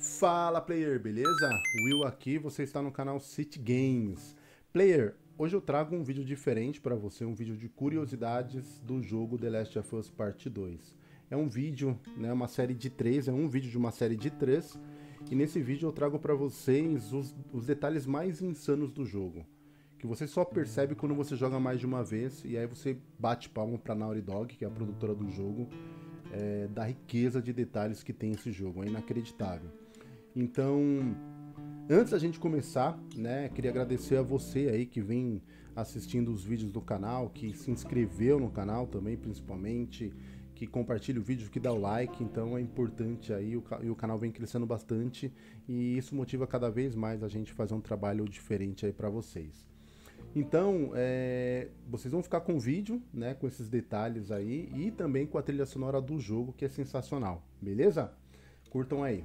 Fala player, beleza? Will aqui, você está no canal City Games. Player, hoje eu trago um vídeo diferente para você, um vídeo de curiosidades do jogo The Last of Us Part 2. É um vídeo, né, uma série de três, é um vídeo de uma série de três, e nesse vídeo eu trago para vocês os, os detalhes mais insanos do jogo, que você só percebe quando você joga mais de uma vez, e aí você bate palma para Naughty Dog, que é a produtora do jogo, é, da riqueza de detalhes que tem esse jogo, é inacreditável. Então, antes da gente começar, né, queria agradecer a você aí que vem assistindo os vídeos do canal, que se inscreveu no canal também, principalmente, que compartilha o vídeo, que dá o like, então é importante aí, o, e o canal vem crescendo bastante e isso motiva cada vez mais a gente fazer um trabalho diferente aí para vocês. Então, é, vocês vão ficar com o vídeo, né, com esses detalhes aí e também com a trilha sonora do jogo, que é sensacional, beleza? Curtam aí.